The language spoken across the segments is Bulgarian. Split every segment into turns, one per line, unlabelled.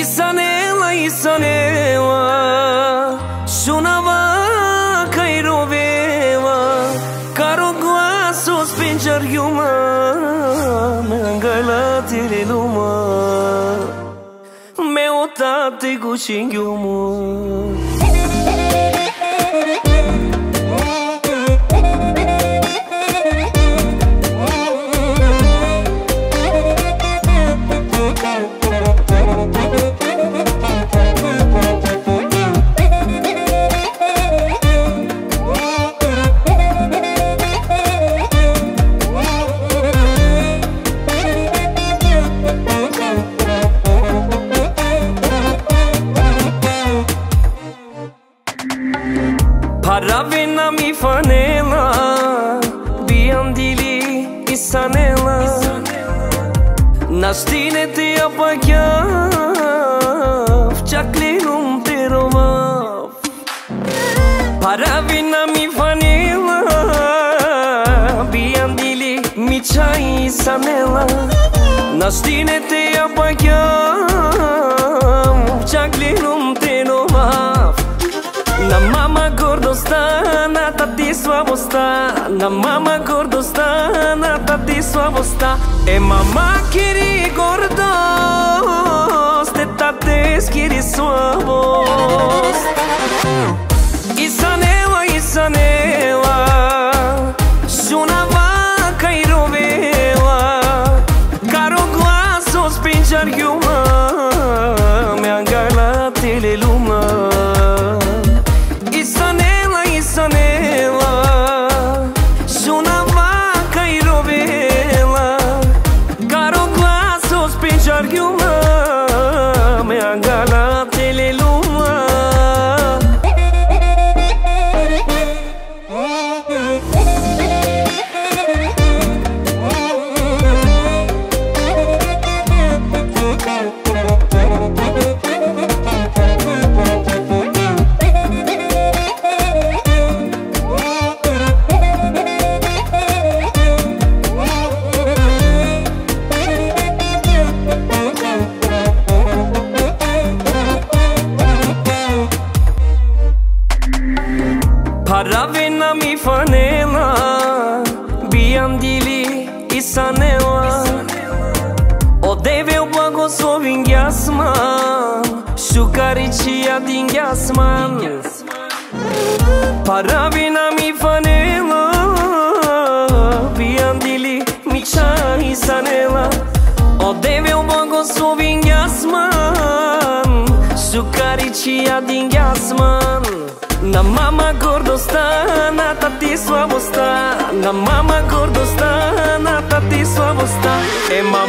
Isanela, Isanela Shunava, ca Carogoasul spinger iuma Meangălatele luma. Meu tati cu șinghiumul नास्तिने अपख्या Jacqueline pero va. Para vina mi fanela Biandili mi chai samela Nastine te apakyam Jacqueline pero va. Na mama gordo sta, na tati slabo sta. Na mama gordo kada ti slavosta E mama kiri gordost E tades kiri slavost I sanela, i sanela Šuna vaka i rovela Caro glaso spinđar ju நாங்கள் Odeve o blagoslovin jasman Šukarići adin jasman Paravena mi fanela Biandili mi čaj isanela Odeve o blagoslovin jasman Šukarići adin jasman На мама гордостта, на тати слабостта На мама гордостта, на тати слабостта Е мама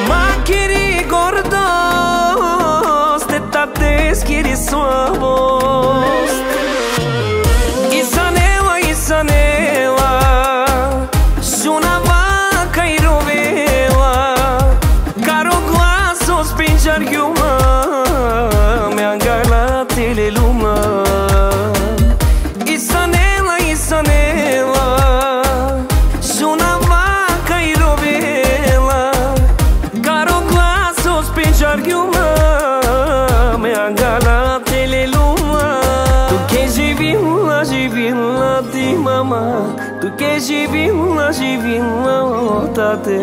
Queijo virula, na de mamá. Tu queijo virula, virula otate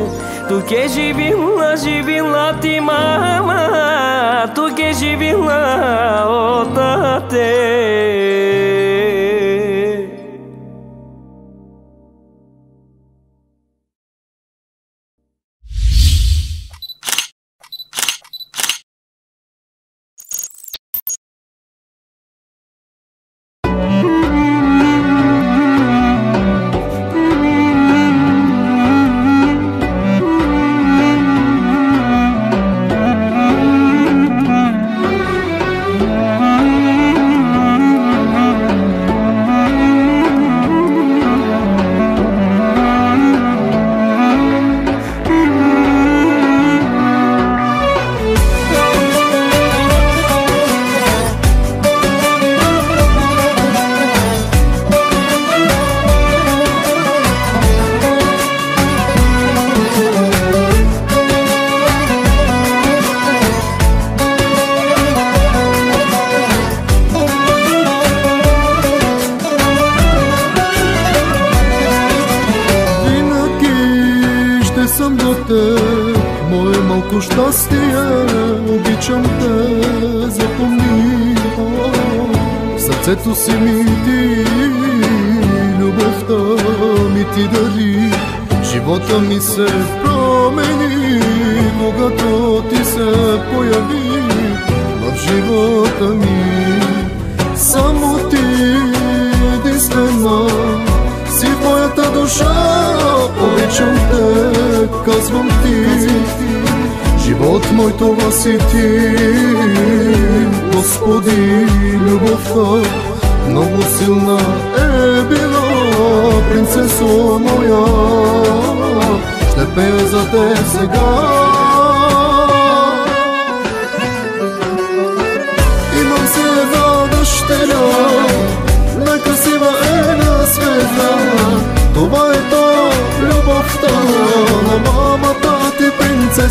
Tu queijo virula, virula de mamá. Tu queijo virula otate
мое малко щастие Обичам те, запомни В сърцето си ми ти, любовта ми ти дари Живота ми се промени, когато ти се появи в живота ми. Само ти единствена си в моята душа, обичам те, казвам ти. Живот мой това си ти, Господи, любовта много силна е била, принцесо моя. Ще пея за те сега.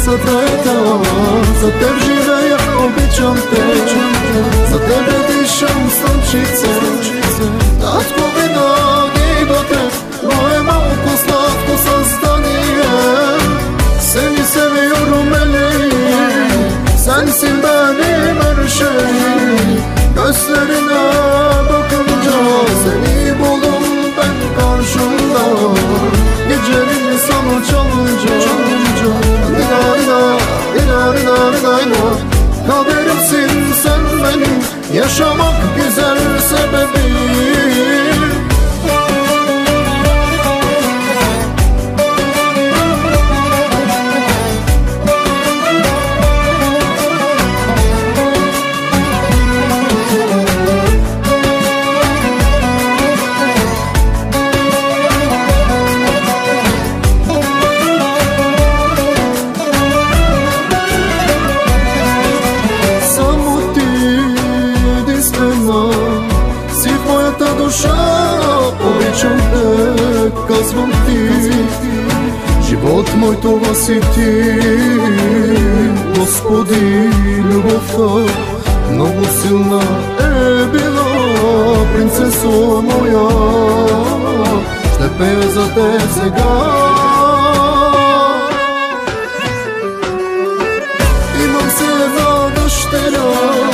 sutra je to Za tebi živę ja te teczem Za tebe dyszą słonczycem nari nari nay nay Kaderimsin sen benim. Yaşamak güzel sebebi. Това си ти Господи, любовта много силна е била. Принцесо моя Ще пея за те сега. Имам се една дъщеря,